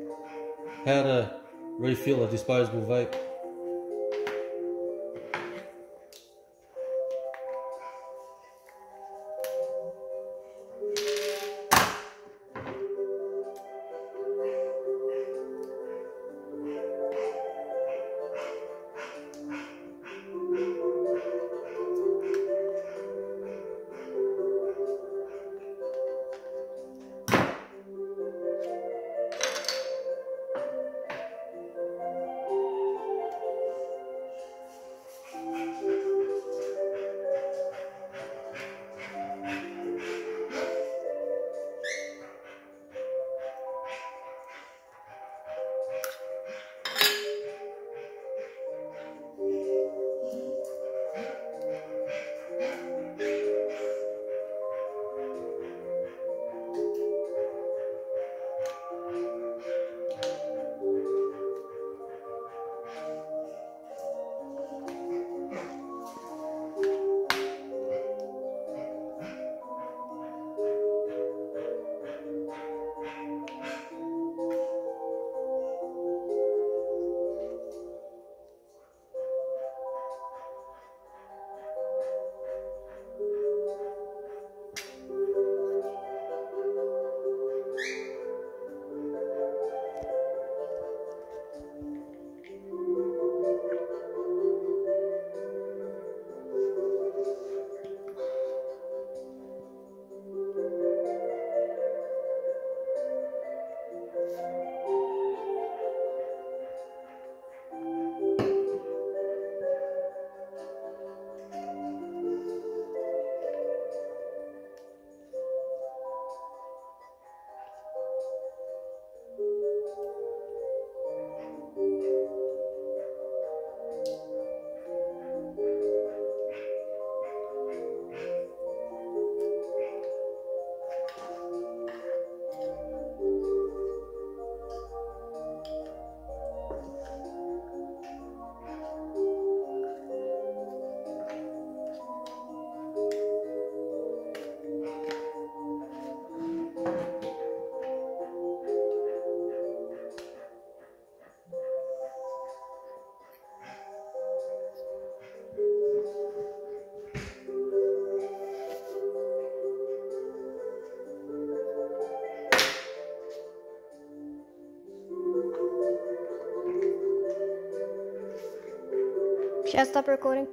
How to refill a disposable vape. Should I stop recording?